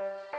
you.